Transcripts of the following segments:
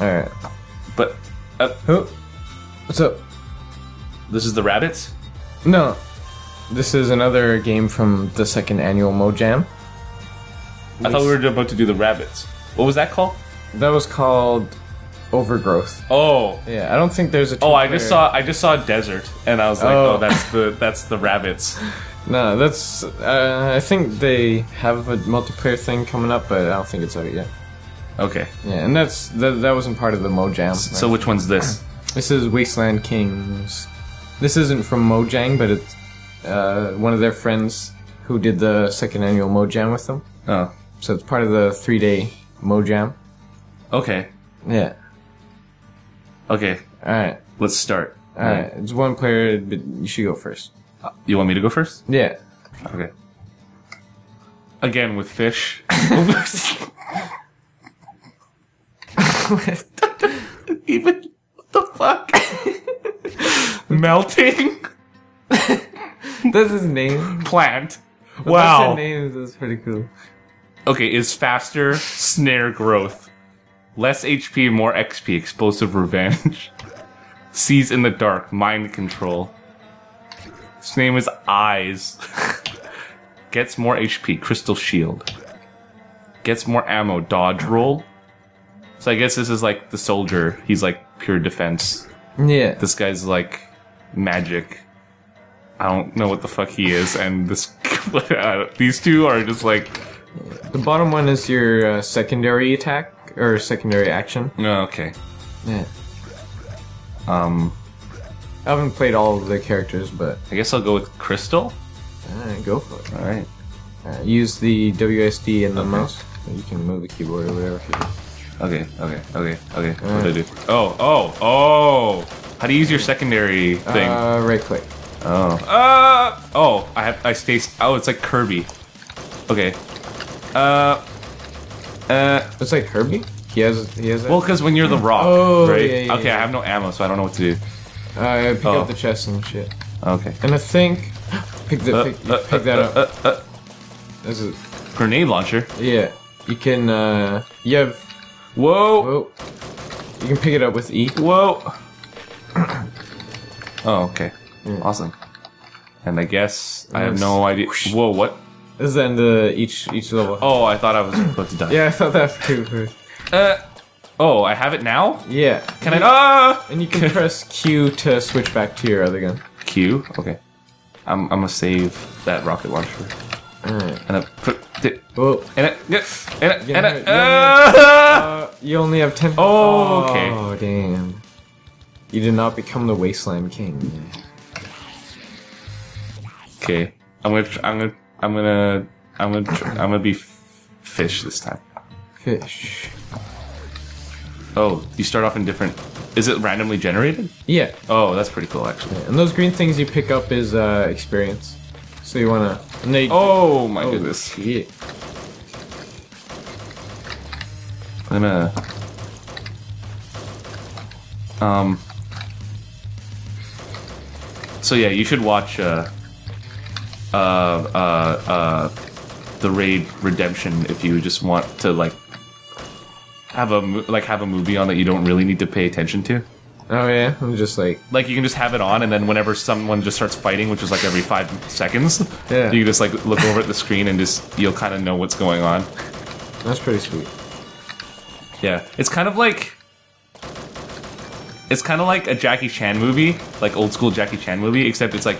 All right. But uh, Who? What's up? this is the rabbits. No. This is another game from the second annual Mojam. I thought we were about to do the rabbits. What was that called? That was called Overgrowth. Oh, Yeah, I don't think there's a. oh! I just saw I just saw a desert, and I was like, oh, Oh. that's the that's the rabbits. No, that's. Uh, I think they have a multiplayer thing coming up, but I don't think it's out yet. Okay, Yeah, and that's that. That wasn't part of the Mojam. so which one's this? This is Wasteland Kings. This isn't from Mojang, but it's uh, one of their friends who did the second annual Mojam with them. Oh, So it's part of the three day Mojam. okay, Yeah. okay. Alright. Let's start. Alright. It's one player, but you should go first. You want me to go first? Yeah. Okay. Again with fish. Even what the fuck? Melting That's his name. plant. That's Wow. names. That's pretty cool. Okay, is faster snare growth, less HP, more XP, explosive revenge, sees in the dark, mind control. His name is Eyes. Gets more HP, crystal shield. Gets more ammo, dodge roll. So I guess this is like the soldier. He's like pure defense. Yeah. This guy's like magic. I don't know what the fuck he is, and this these two are just like The bottom one is your uh, secondary attack or secondary action. oh, okay. Yeah. Um, I haven't played all of the characters, but I guess I'll go with Crystal. uh, go for it. All right. Uh, use the WSD and the mouse. You can move the keyboard or whatever. Okay. Okay. Okay. Okay. What do I do? Oh. Oh. Oh. How do you use your secondary thing? Uh, right click. oh. Uh. Oh. I have. I stay. Oh, it's like Kirby. Okay. Uh. Uh. It's like Kirby. He has. He has. That? Well, because when you're the Rock, Oh, right? yeah, yeah, okay. yeah. I have no ammo, so I don't know what to do. uh, pick oh. up the chest and shit. Okay. And I think pick the Uh, pick, uh, pick that uh, up. uh, uh, This is grenade launcher. yeah. You can. uh You have. Whoa. Oh. You can pick it up with E. Whoa. Oh, okay. Hmm. Awesome. And I guess I have no idea. Whoa, what? This is the end of each each level. Oh, I thought I was about to die. Yeah, I thought that was too. Uh, oh, I have it now? Yeah. Can I? Ah! And you can press Q to switch back to your other gun. Q? Okay. I'm, I'm gonna save that rocket launcher. Alright. And I put it. Whoa. And it. And it. Yeah, And it. yeah, ah! Uh, you only have ten. Oh, okay. Oh, damn. You did not become the Wasteland King. Okay. I'm gonna. tr- I'm gonna. I'm gonna. I'm gonna. tr- I'm gonna be f- fish this time. Fish. Oh, you start off in different. Is it randomly generated? Yeah. Oh, that's pretty cool, actually. And those green things you pick up is uh, experience. So you wanna. They. Oh my Oh, goodness. shit. I'm gonna. Um. So yeah, you should watch uh, uh, uh, uh, the Raid Redemption if you just want to like have a like have a movie on that you don't really need to pay attention to. Oh yeah. I'm just like. Like you can just have it on, and then whenever someone just starts fighting, which is like every five seconds, Yeah. you can just like look over at the screen and just you'll kind of know what's going on. That's pretty sweet. Yeah, it's kind of like it's kind of like a Jackie Chan movie, like old school Jackie Chan movie, except it's like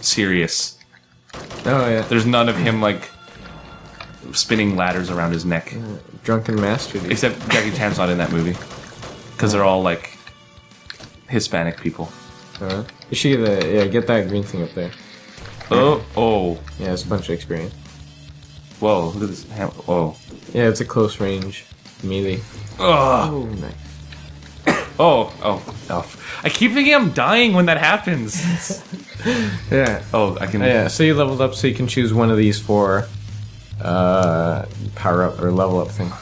serious. Oh yeah. There's none of him like spinning ladders around his neck, Drunken Master. Dude. except Jackie Chan's not in that movie because they're all like Hispanic people. Uh, you should get the yeah. Get that green thing up there. Oh, oh, Yeah, it's a bunch of experience. whoa! Look at this. ham- Oh, Yeah, it's a close range melee. Ugh. Oh, nice. oh, oh, oh! I keep thinking I'm dying when that happens. Yeah. Oh, I can. Yeah, so you leveled up so you can choose one of these four uh, power up or level up thing.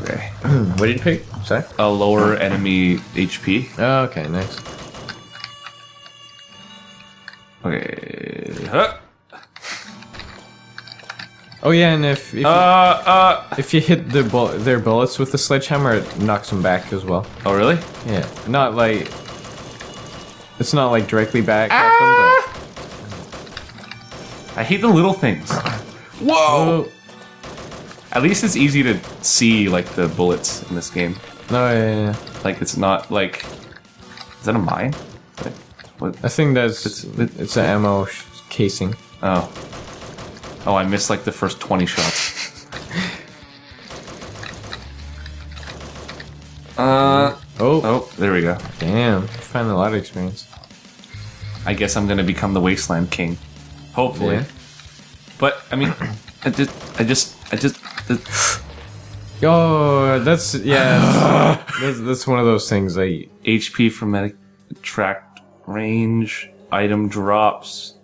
Okay. What did you pick? Sorry? A lower enemy HP. Oh, okay, nice. Okay. Huh. Oh yeah, and if if, Uh, uh. if you hit the bull- their bullets with the sledgehammer, it knocks them back as well. Oh, really? Yeah, not like it's not like directly back Ah! at them, I hate the little things. but Whoa! oh At least it's easy to see like the bullets in this game. No, yeah, yeah, yeah. Like it's not like. Is that a mine? Like, what? I think that's It's- it's, an ammo sh- casing. Oh. Oh, I missed like the first 20 shots. uh. Oh, Oh, there we go. damn! I Find a lot of experience. I guess I'm gonna become the Wasteland King. Hopefully. Yeah. But, I mean, I just. I just. I just. Oh, that's yeah. That's, that's, one of those things. Like HP from medic tracked range, item drops,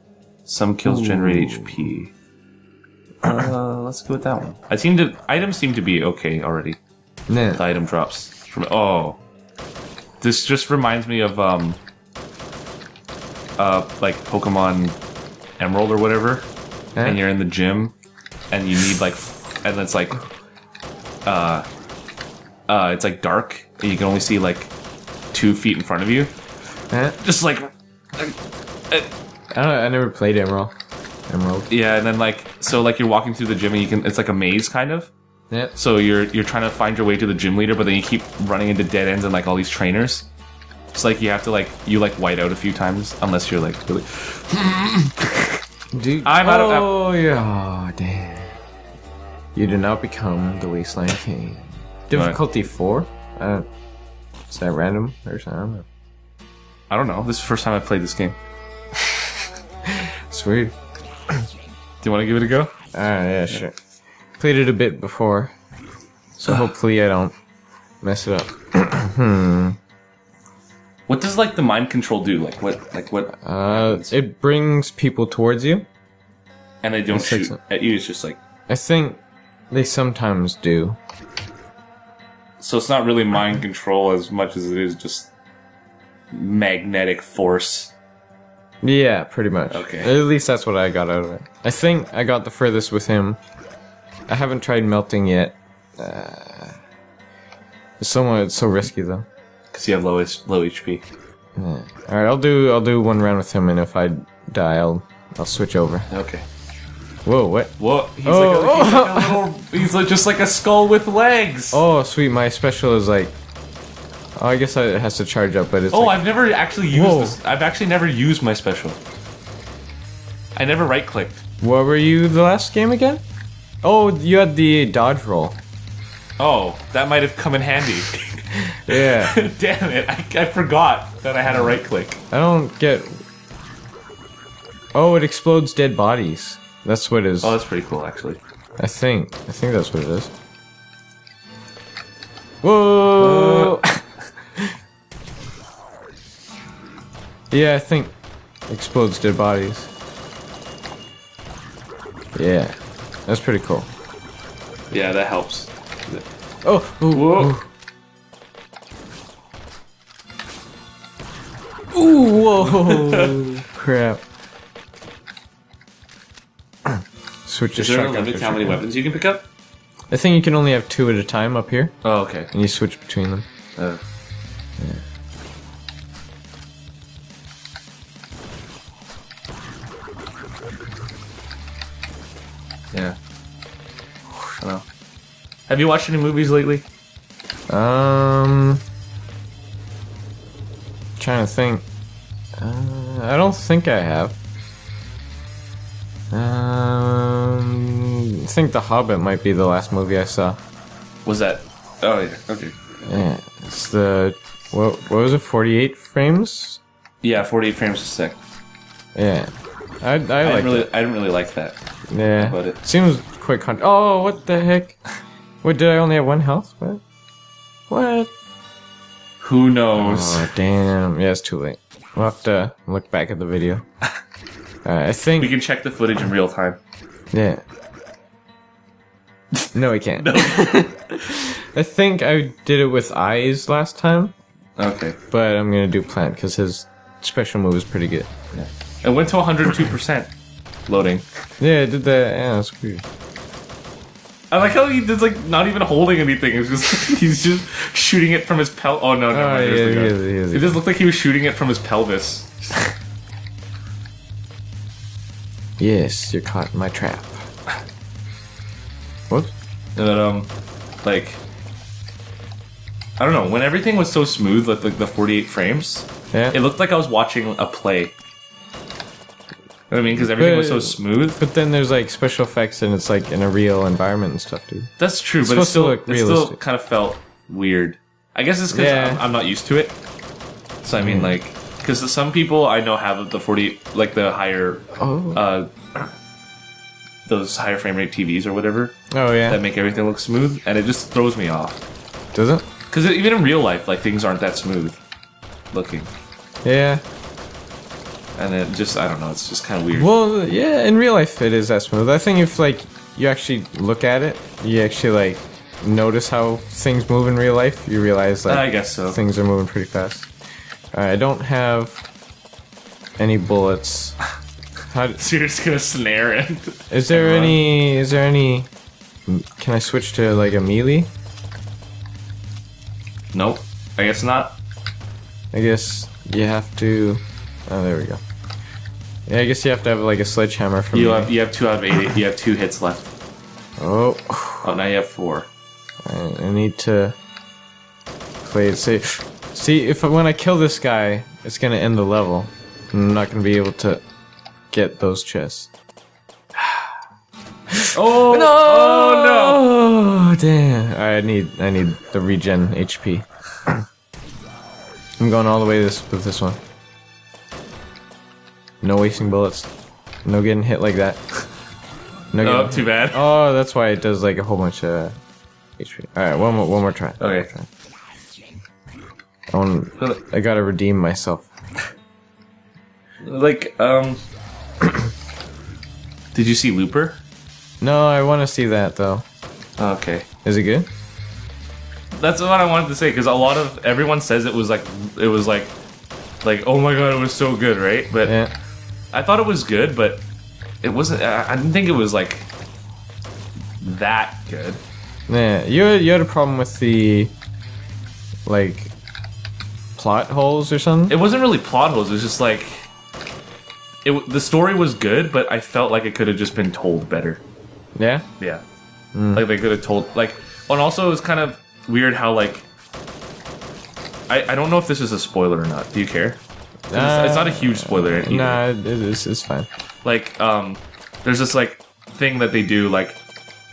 some kills generate HP. Uh, let's go with that one. I seem to items seem to be okay already. nah. The item drops from oh, this just reminds me of um, uh, like Pokemon Emerald or whatever, Eh? and you're in the gym, and you need like, and it's like, uh, uh, it's like dark, and you can only see like two feet in front of you. Eh? Just like, I don't. I never played Emerald. Emerald. yeah, and then like, so like you're walking through the gym, and you can, it's like a maze kind of. Yeah. So you're you're trying to find your way to the gym leader, but then you keep running into dead ends and like all these trainers. It's like you have to like you like white out a few times unless you're like really. Dude. I'm out of- Oh yeah. Oh damn. You do not become the Wasteland King. Difficulty four. Uh, is that random or something? I don't know. I don't know. This is the first time I've played this game. Weird. Do you want to give it a go? Ah, yeah, sure. Played it a bit before, so hopefully I don't mess it up. hmm. What does like the mind control do? Like what? Like what? Uh, it brings people towards you. And they don't It's shoot at you. It's just like I think they sometimes do. so. It's not really mind control as much as it is just magnetic force. Yeah, pretty much. Okay. At least that's what I got out of it. I think I got the furthest with him. I haven't tried melting yet. Uh, it's somewhat it's so risky though. Because you have low low HP. Yeah. All right, I'll do I'll do one round with him, and if I die, I'll I'll switch over. Okay. Whoa, what? Whoa! He's Oh, like, a, he's oh. like a oh. little. He's like just like a skull with legs. Oh, sweet. My special is like. Oh, I guess it has to charge up, but it's. Oh, like, I've never actually used Whoa. this. I've actually never used my special. I never right clicked. What were you the last game again? Oh, you had the dodge roll. Oh, that might have come in handy. Yeah. Damn it! I, I forgot that I had a right click. I don't get. Oh, it explodes dead bodies. That's what it is. Oh, that's pretty cool, actually. I think. I think that's what it is. Whoa! Uh, yeah, I think explodes dead bodies. Yeah, that's pretty cool. Yeah, that helps. Oh, ooh, Whoa! ooh, whoa! Crap. Switch Is to there a shotgun limit to how many weapons you can pick up? I think you can only have two at a time up here, Oh, okay. and you switch between them. Uh, yeah. I know. Have you watched any movies lately? Um, trying to think. Uh, I don't think I have. I think The Hobbit might be the last movie I saw. Was that? Oh yeah. Okay. Yeah, it's the what? What was it? Forty-eight frames? Yeah, 48 frames a sec. Yeah, I I I like didn't really, it. I didn't really like that. Yeah, but it. seems quite con. Oh, what the heck? What did I only have one health? What? What? Who knows? Oh damn! Yeah, it's too late. We'll have to look back at the video. Uh, I think we can check the footage in real time. Yeah. No, we can't. I think I did it with eyes last time, Okay. but I'm gonna do plant because his special move is pretty good. It went to 102% loading. Yeah, I did that. Yeah, that's weird. I like how he does like not even holding anything. It's just he's just shooting it from his pel. Oh no, no, Oh, there's yeah, the he gun. is, he is. It just looked like he was shooting it from his pelvis. Yes, you're caught in my trap. Then, um, like, I don't know. When everything was so smooth, like, like the 48 frames, Yeah. it looked like I was watching a play. You know what I mean? Because everything was so smooth. But then there's like special effects and it's like in a real environment and stuff, dude. That's true, but it still, it still kind of felt weird. I guess it's because Yeah. I'm, I'm not used to it. So I mean, like, because some people I know have the 40, like the higher, Oh. uh, those higher frame rate TVs or whatever Oh yeah. that make everything look smooth, and it just throws me off. Does it? Because even in real life, like things aren't that smooth looking, Yeah. and it just I don't know. It's just kind of weird. Well, yeah. In real life, it is that smooth. I think if like you actually look at it, you actually like notice how things move in real life. You realize like I guess so. things are moving pretty fast. Alright, I don't have any bullets. How, d- So you're just gonna snare it. is there any? Is there any? Can I switch to like a melee? nope. I guess not. I guess you have to. Oh, there we go. Yeah, I guess you have to have like a sledgehammer for You me. have you have two out of eight. You have two hits left. Oh, Oh, now you have four. I, I need to play it safe. See, if when I kill this guy, it's gonna end the level. I'm not gonna be able to get those chests. Oh no! Oh Oh damn! I need I need the regen HP. I'm going all the way this with this one. No wasting bullets. No getting hit like that. No no! Oh, getting- too bad. Oh, that's why it does like a whole bunch of HP. All right, one more, one more try. Okay. I, want, I gotta redeem myself. Like um. Did you see Looper? No, I want to see that though. Okay. Is it good? That's what I wanted to say because a lot of everyone says it was like it was like like oh my god it was so good right but Yeah. I thought it was good but it wasn't I I didn't think it was like that good Yeah. You you had a problem with the like plot holes or something. it wasn't really plot holes it was just like it the story was good but I felt like it could have just been told better yeah. yeah like they could have told like and also it was kind of weird how like I, I don't know if this is a spoiler or not do you care 'Cause it's, it's not a huge spoiler either. Nah, it is. It's fine. like um there's this like thing that they do like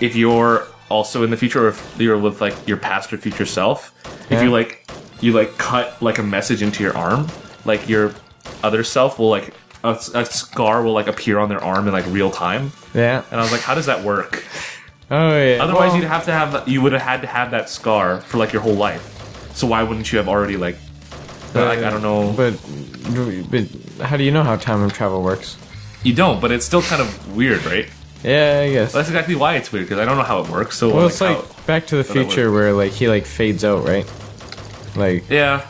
if you're also in the future or if you're with like your past or future self if you like you like cut like a message into your arm like your other self will like a, a scar will like appear on their arm in like real time Yeah. and i was like how does that work Oh yeah. otherwise well, you'd have to have you would have had to have that scar for like your whole life so why wouldn't you have already like like i uh, don't know But but how do you know how time travel works? you don't but it's still kind of weird right Yeah, I guess. that's exactly why it's weird because i don't know how it works so Well, like, it's like how- Back to the that Future, where like he like fades out, right? Like Yeah,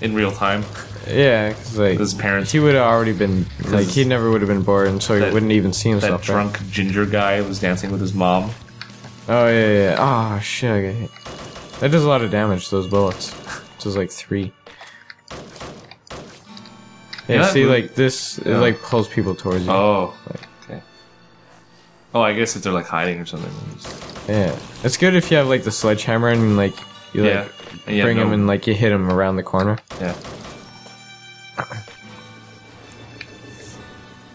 in real time. Yeah, 'cause, like His parents- he would have already been like he never would have been born, so he wouldn't even see That himself. right? drunk ginger guy was dancing with his mom. Oh yeah, yeah. yeah. Oh shit, I got hit. That does a lot of damage. Those bullets. Just like three. Yeah, see, that- like this, it like pulls people towards you. Oh, okay. Oh, I guess if they're like hiding or something. Yeah, it's good if you have like the sledgehammer and like you like Yeah, bring no- him and like you hit him around the corner. Yeah.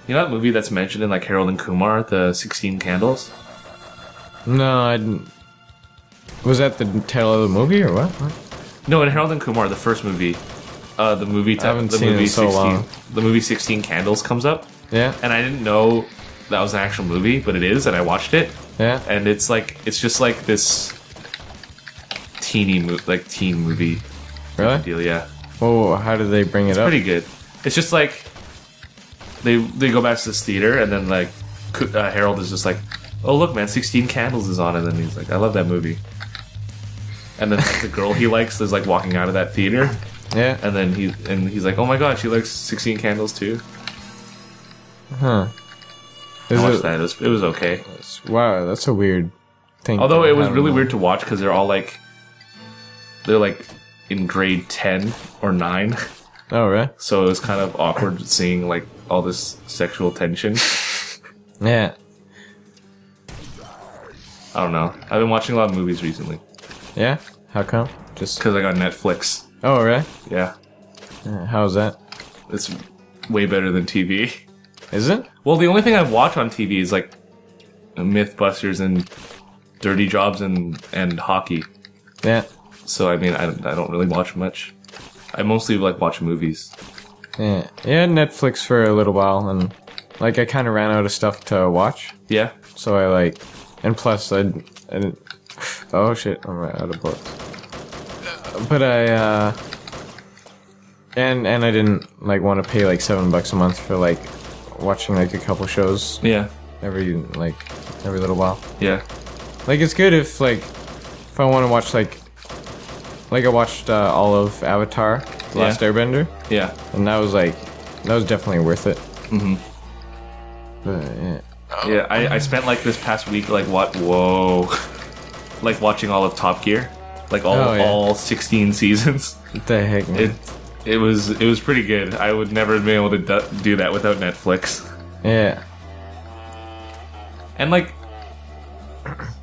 You know that movie that's mentioned in like Harold and Kumar, the Sixteen Candles? No, I didn't. Was that the title of the movie or what? What? No, in Harold and Kumar, the first movie, uh, the movie, haven't the seen it movie so 16, long. the movie Sixteen Candles comes up, Yeah, and I didn't know that was an actual movie, but it is, and I watched it, yeah. and it's like it's just like this teeny mo- like teen movie Really? deal. Yeah, Whoa, how did they bring it up? pretty good. It's just like they they go back to this theater, and then like uh, Harold is just like, "Oh look, man, Sixteen Candles is on," and then he's like, "I love that movie." And then like, the girl he likes is like walking out of that theater, Yeah. and then he and he's like, "Oh my god, she likes Sixteen Candles too." Huh. I watched it, that. It was, it was okay. Wow, that's a weird think. Although it was really know. weird to watch because they're all like, they're like in grade ten or nine, Oh, right? so it was kind of awkward seeing like all this sexual tension. Yeah. I don't know. I've been watching a lot of movies recently Yeah? How come? Just. because I got Netflix. Oh, right? Yeah, Yeah, How's that? it's way better than TV. Is it? Well, the only thing I watch on TV is like MythBusters and Dirty Jobs and and hockey. Yeah. So I mean, I, I don't really watch much. I mostly like watch movies. Yeah. Yeah, Netflix for a little while, and, like, I kind of ran out of stuff to watch. Yeah, So I, like. And plus, I. I didn't, oh, shit. I'm right out of books. But I, uh. And, and I didn't, like, want to pay, like, seven bucks a month for, like, watching, like, a couple shows yeah, every, like, every little while. yeah, Like it's good if like if I want to watch like like I watched uh, all of Avatar: The Last Yeah. Airbender, yeah. and that was like that was definitely worth it. hmm But yeah, Yeah, I, I spent like this past week like what? Whoa, like watching all of Top Gear, like all Oh, yeah. all sixteen seasons. what the heck, man? It it was it was pretty good. I would never have been able to do, do that without Netflix. yeah, And like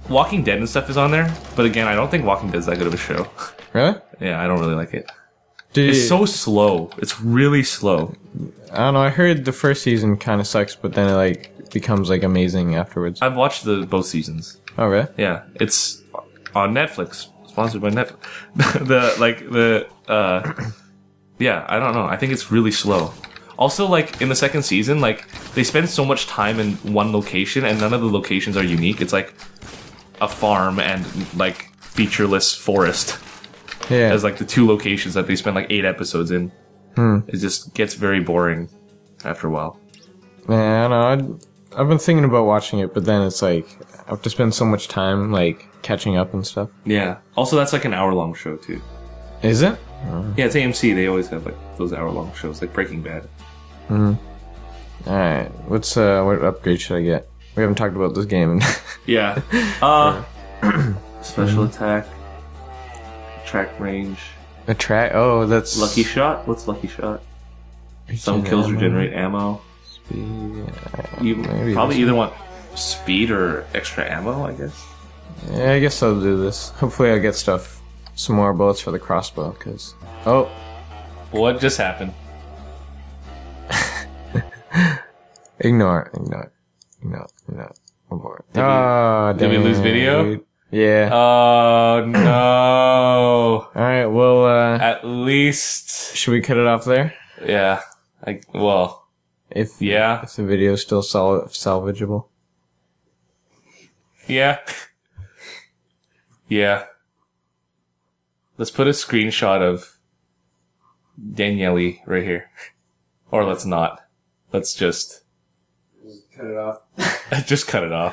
Walking Dead and stuff is on there, but again, I don't think Walking Dead's that good of a show. really? yeah, I don't really like it. Dude, It's so slow. It's really slow. I don't know. I heard the first season kind of sucks, but then it like becomes like amazing afterwards. I've watched the both seasons. Oh, really? Yeah, it's on Netflix, sponsored by Netflix. the like the uh, yeah, I don't know. I think it's really slow. Also, like in the second season, like they spend so much time in one location, and none of the locations are unique. It's like a farm and like featureless forest Yeah. as like the two locations that they spend like eight episodes in. It just gets very boring after a while. Man, I know. I'd, I've been thinking about watching it, but then it's like I have to spend so much time like catching up and stuff. Yeah. Also, that's like an hour long show too. Is it? Yeah, it's AMC. They always have like those hour long shows, like Breaking Bad. All right. What's uh what upgrade should I get? We haven't talked about this game. Yeah. Uh, special attack, track range, A track. Oh, that's lucky shot. What's lucky shot? Some kills ammo, regenerate ammo. speed, uh, You maybe probably this- either want speed or extra ammo. I guess. Yeah, I guess I'll do this. Hopefully, I'll get stuff. Some more bullets for the crossbow, cause oh, What just happened? ignore, it, ignore, it, no. ignore. it. One more. Did we- Ah, did we lose video? Yeah. Oh no! All right. Well, uh, At least, should we cut it off there? yeah. I well, If yeah, if the video's still sal- salvageable. yeah, yeah. Let's put a screenshot of Daniele right here, or let's not. Let's just Cut it off. just cut it off.